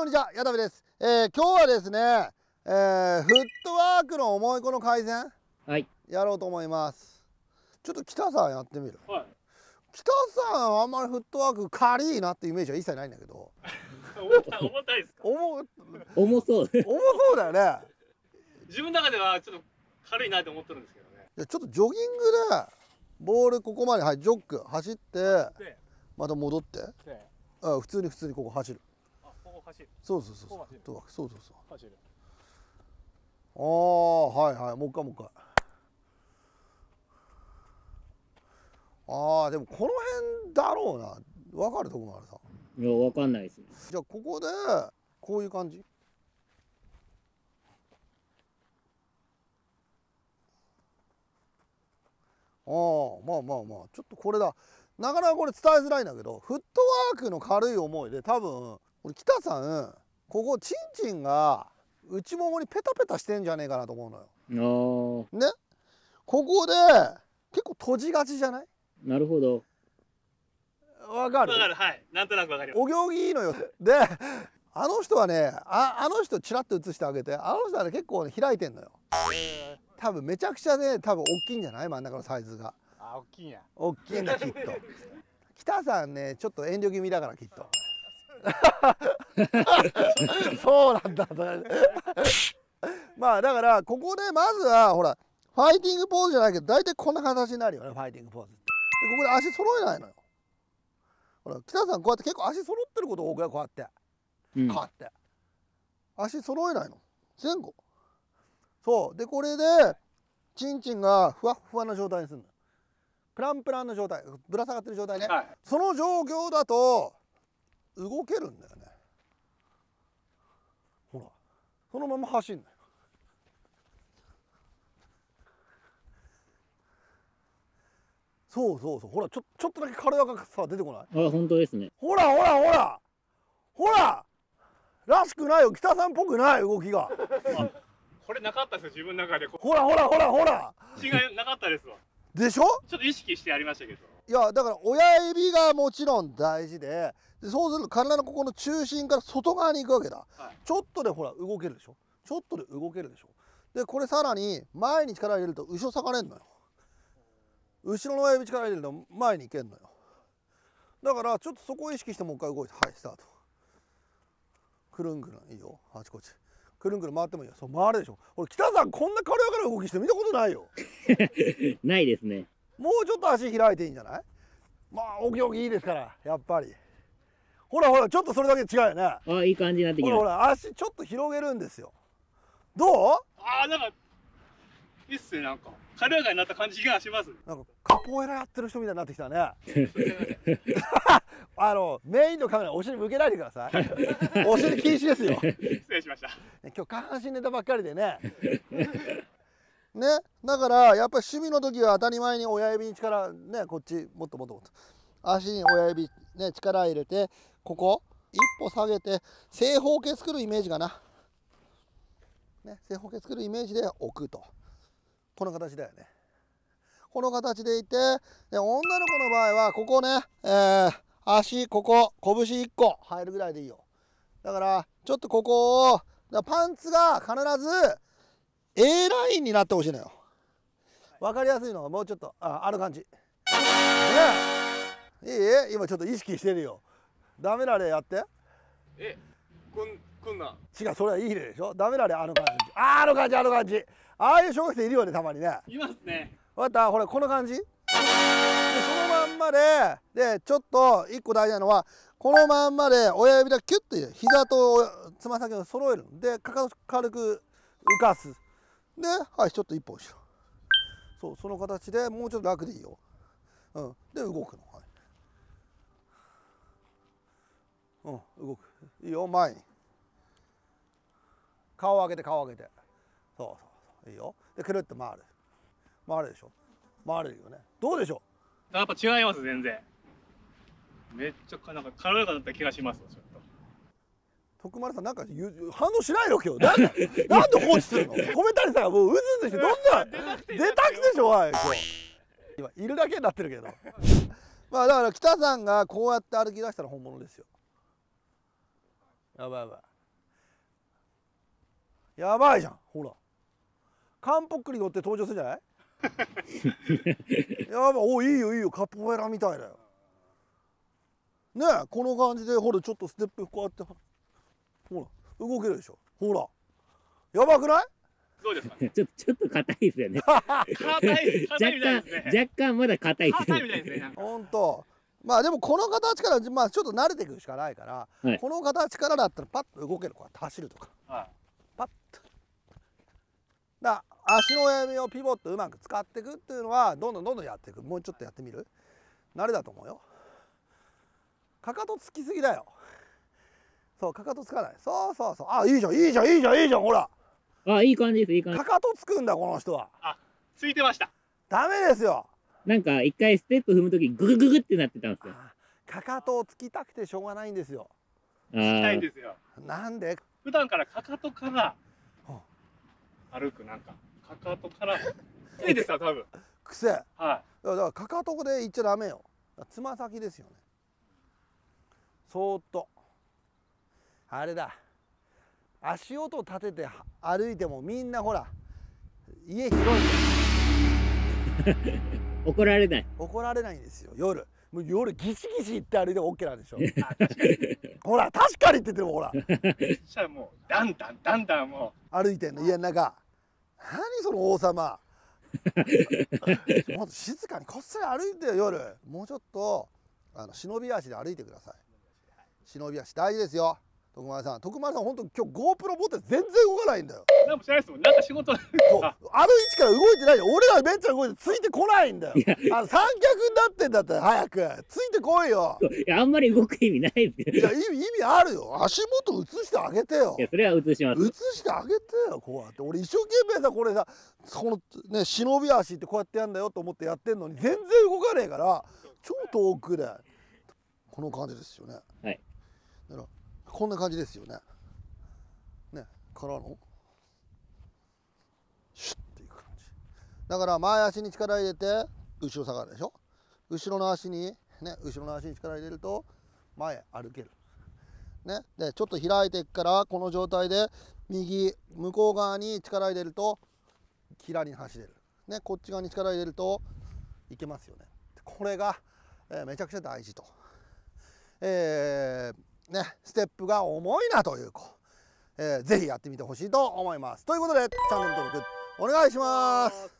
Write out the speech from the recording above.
こんにちは矢田部です、えー、今日はですね、えー、フットワークの重い子の改善？はい。やろうと思います。ちょっと北さんやってみる。はい。北さんはあんまりフットワーク軽いなってイメージは一切ないんだけど。重たい重たいですか？重重そう。重そうだよね。自分の中ではちょっと軽いなと思ってるんですけどね。いやちょっとジョギングでボールここまで、はい、ジョック走ってで、また戻って。で、あ普通に普通にここ走る走る。そうそうそうそう。ここ走る。フットワークそうそうそう。走る。ああはいはい。もう一回もう一回。ああでもこの辺だろうな。分かるとこもあるさ。いやわかんないですね。じゃあここでこういう感じ。ああまあまあまあ。ちょっとこれだ。なかなかこれ伝えづらいんだけどフットワークの軽い思いで多分俺北さんここチンチンが内ももにペタペタしてんじゃねえかなと思うのよ。あね？ここで結構閉じがちじゃない？ーなるほど。わかる？わかる、はい。なんとなくわかります。お行儀いいのよ。であの人はねああの人チラッと映してあげて。あの人はね結構ね開いてんのよ。多分めちゃくちゃね多分大きいんじゃない？真ん中のサイズが。あ、大きいんや。大きいんだきっと。北さんねちょっと遠慮気味だからきっと そうなんだ。まあだからここでまずはほらファイティングポーズじゃないけど大体こんな形になるよねファイティングポーズって。でここで足揃えないのよ。ほら北さんこうやって結構足揃ってること多くない？こうやって。うん。こうやって。足揃えないの。前後。そう。でこれでチンチンがふわっふわな状態にするのプランプランの状態ぶら下がってる状態ね、はい。その状況だと動けるんだよね。ほらそのまま走んのよ。そうそうそう。ほらちょちょっとだけ体がさ出てこない？あ本当ですね。ほらほらほら！ほら！らしくないよ。北さんっぽくない動きが。これなかったですよ、自分の中で。こほらほらほらほら！違いなかったですわ。でしょ？ちょっと意識してやりましたけど。いやだから親指がもちろん大事ででそうすると体のここの中心から外側に行くわけだ、はい。ちょっとでほら動けるでしょ？ちょっとで動けるでしょ？でこれさらに前に力入れると後ろ下がれんのよ。後ろの親指力入れると前に行けんのよ。だからちょっとそこを意識してもう一回動いてはいスタート。くるんくるんいいよ。あちこち。くるんくるん回ってもいいよ。そう回るでしょ。俺北さんこんな軽やかな動きして見たことないよ。ないですねもうちょっと足開いていいんじゃない？まあおぎおぎいいですから。やっぱり。ほらほらちょっとそれだけ違うよね。あいい感じになってきましほらほら足ちょっと広げるんですよ。どう？あー、なんか。いいっすね、なんか。軽やかになった感じがします。なんかカポエラやってる人みたいになってきたね。あのメインのカメラお尻向けないでください。お尻禁止ですよ、ね、失礼しました。今日下半身ネタばっかりでねね。だからやっぱり趣味の時は当たり前に親指に力ねこっちもっともっともっと足に親指ね力入れてここ一歩下げて正方形作るイメージかな。ね正方形作るイメージで置くと。この形だよね。この形でいてで女の子の場合はここね、えー足ここ拳1個入るぐらいでいいよ。だからちょっとここをパンツが必ず A ラインになってほしいのよ。わかりやすいのはもうちょっとあある感じ。ね。えいい今ちょっと意識してるよ。ダメな例やって。え、こん、こんな。ん。違うそれはいい例でしょ。ダメな例あの感じ。ああの感じあの感じ。ああいう小学生いるよねたまにね。いますね。わかった？ほらこの感じ。でそのまんまででちょっと一個大事なのはこのまんまで親指だけキュッと入れる膝とつま先を揃える。でかかと軽く浮かすではいちょっと一歩後ろ。そうその形でもうちょっと楽でいいよ、うん、で動くの。はい。うん動く。いいよ前に。顔を上げて顔を上げて。そうそうそう。いいよ。でくるっと回る。回るでしょ。回れるよね。どうでしょう？やっぱ違います、全然。めっちゃか、なんか軽やかだった気がします。徳丸さんなんか反応しないの今日。なんで なんで放置するの？コメンタリーさんがもううずうずしてどんな出たくてでしょおい。今いるだけになってるけど。まあだから北さんがこうやって歩き出したら本物ですよ。やばいやばい。やばいじゃんほら。カンポックに乗って登場するんじゃない？やばい。おいいよいいよ。カポエラみたいだよ。ねえこの感じでほらちょっとステップこうやってほら動けるでしょ。ほら。やばくない？どうですか。ちょっと、ちょっと硬いですよね。硬い硬いみ若たい干、ですね。若干まだ硬いです硬いよみたいですねなんか。ほんと。まあでもこの形からまあちょっと慣れていくしかないから、はい。この形からだったらパッと動ける。こうやって走るとか。はい。パッと。だ足の親指をピボットうまく使っていくっていうのはどんどんどんどんやっていく。もうちょっとやってみる？慣れだと思うよ。かかとつきすぎだよそうかかとつかない。そうそうそう。あいいじゃんいいじゃんいいじゃんいいじゃんほら。あ、いい感じです、いい感じ。か。かとつくんだこの人は。ついてました。ダメですよ。なんか、一回ステップ踏むとき、ググググってなってたんですよ。あかかとをつきたくてしょうがないんですよ。あ痛いんーですよ。なんで？普段からかかとからは歩くなんかかかとから。いいですよ多分。癖。はだからかかとでいっちゃダメよ。つま先ですよね。そーっとあれだ。足音を立てては歩いてもみんなほら家広い。怒られない。怒られないんですよ夜。もう夜ギシギシ行って歩いても OK なんでしょ。ほら確かにって言ってもほら。そしたらもうだんだんだんだんも歩いてんの家の中。何その王様。もっと静かにこっそり歩いてよ夜。もうちょっとあの忍び足で歩いてください。忍び足大事ですよ徳丸さん徳丸さん本当今日 GoPro 持って全然動かないんだよ。うなんもしないですもん。なんか仕事。そう。ある位置から動いてない。よ俺らめっちゃ動いてついてこないんだよ。あの三脚になってんだったら早く。ついてこいよ。いや、あんまり動く意味ないですよ。いや意味意味あるよ。足元映してあげてよ。いや、それは映します。映してあげてよこうやって。俺一生懸命さこれさこのね忍び足ってこうやってやんだよと思ってやってんのに全然動かねえから超遠くで。この感じですよね。はい。だからこんな感じですよね。ねからの。シュッていく感じ。だから前足に力入れて後ろ下がるでしょ？後ろの足にね後ろの足に力入れると前歩ける。ね、でちょっと開いていくからこの状態で右向こう側に力入れると左に走れる、ね、こっち側に力入れるといけますよね。これが、えーめちゃくちゃ大事と、えーね、ステップが重いなという子、えーぜひやってみてほしいと思います。ということでチャンネル登録お願いします。